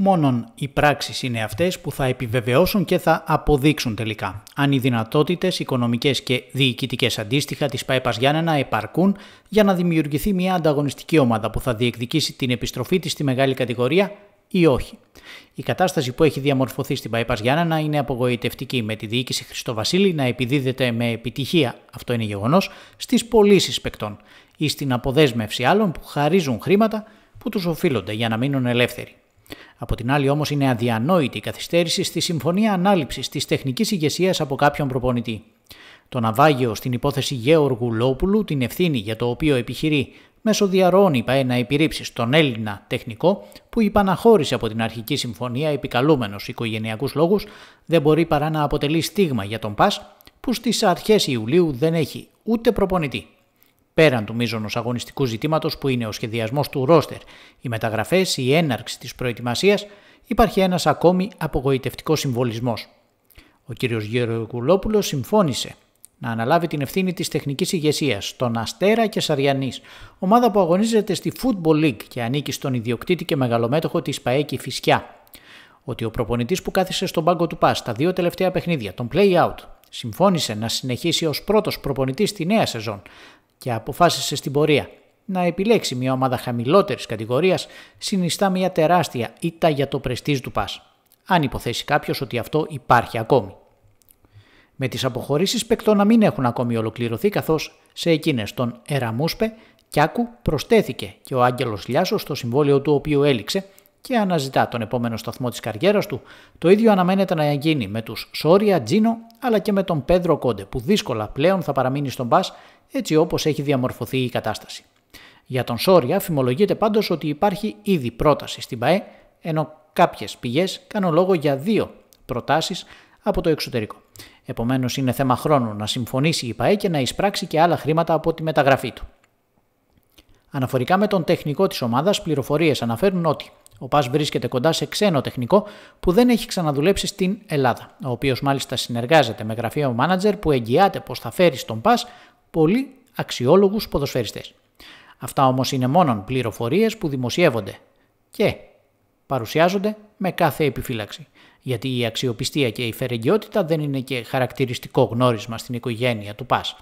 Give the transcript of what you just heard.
Μόνον οι πράξεις είναι αυτές που θα επιβεβαιώσουν και θα αποδείξουν τελικά αν οι δυνατότητες οικονομικές και διοικητικές αντίστοιχα της ΠαΕΠΑΣ Γιάννενα επαρκούν για να δημιουργηθεί μια ανταγωνιστική ομάδα που θα διεκδικήσει την επιστροφή της στη μεγάλη κατηγορία ή όχι. Η κατάσταση που έχει διαμορφωθεί στην ΠαΕΠΑΣ Γιάννενα είναι απογοητευτική με τη διοίκηση Χριστοβασίλη να επιδίδεται με επιτυχία, αυτό είναι γεγονός, στις πωλήσεις παικτών ή στην αποδέσμευση άλλων που χαρίζουν χρήματα που τους οφείλονται για να μείνουν ελεύθεροι. Από την άλλη, όμως, είναι αδιανόητη η καθυστέρηση στη συμφωνία ανάληψης της τεχνικής ηγεσίας από κάποιον προπονητή. Το ναυάγιο στην υπόθεση Γεωργού Λόπουλου, την ευθύνη για το οποίο επιχειρεί μέσω διαρροών ΠαΕ να επιρρύψει στον Έλληνα τεχνικό που υπαναχώρησε από την αρχική συμφωνία επικαλούμενος οικογενειακούς λόγους δεν μπορεί παρά να αποτελεί στίγμα για τον ΠΑΣ που στις αρχές Ιουλίου δεν έχει ούτε προπονητή πέραν του μείζωνος αγωνιστικού ζητήματος που είναι ο σχεδιασμός του ρόστερ, οι μεταγραφές, η έναρξη της προετοιμασίας, υπάρχει ένας ακόμη απογοητευτικός συμβολισμός. Ο κ. Γεωργουλόπουλος συμφώνησε να αναλάβει την ευθύνη της τεχνικής ηγεσίας στον Αστέρα και Σαριανής, ομάδα που αγωνίζεται στη Football League και ανήκει στον ιδιοκτήτη και μεγαλομέτωχο της ΠαΕΚη Φυσιά. Ότι ο προπονητής που κάθισε στον πάγκο του ΠΑΣ τα δύο τελευταία παιχνίδια, τον play-out, συμφώνησε να συνεχίσει ως πρώτος προπονητής στη νέα σεζόν, και αποφάσισε στην πορεία να επιλέξει μια ομάδα χαμηλότερης κατηγορίας συνιστά μια τεράστια ήττα για το πρεστίζ του ΠΑΣ, αν υποθέσει κάποιος ότι αυτό υπάρχει ακόμη. Με τις αποχωρήσεις παικτών να μην έχουν ακόμη ολοκληρωθεί καθώς σε εκείνες τον Εραμούσπε Κιάκου προστέθηκε και ο Άγγελος Λιάσος στο συμβόλαιο του οποίου έληξε και αναζητά τον επόμενο σταθμό της καριέρας του. Το ίδιο αναμένεται να γίνει με τους Σόρια, Τζίνο αλλά και με τον Πέδρο Κόντε που δύσκολα πλέον θα παραμείνει στον Μπάς έτσι όπως έχει διαμορφωθεί η κατάσταση. Για τον Σόρια φημολογείται πάντως ότι υπάρχει ήδη πρόταση στην ΠαΕ ενώ κάποιες πηγές κάνουν λόγο για δύο προτάσεις από το εξωτερικό. Επομένως είναι θέμα χρόνου να συμφωνήσει η ΠαΕ και να εισπράξει και άλλα χρήματα από τη μεταγραφή του. Αναφορικά με τον τεχνικό της ομάδας, πληροφορίες αναφέρουν ότι ο Πας βρίσκεται κοντά σε ξένο τεχνικό που δεν έχει ξαναδουλέψει στην Ελλάδα, ο οποίος μάλιστα συνεργάζεται με γραφείο μάνατζερ που εγγυάται πως θα φέρει στον Πας πολύ αξιόλογους ποδοσφαιριστές. Αυτά όμως είναι μόνο πληροφορίες που δημοσιεύονται και παρουσιάζονται με κάθε επιφύλαξη. Γιατί η αξιοπιστία και η φερεγγιότητα δεν είναι και χαρακτηριστικό γνώρισμα στην οικογένεια του ΠΑΣ.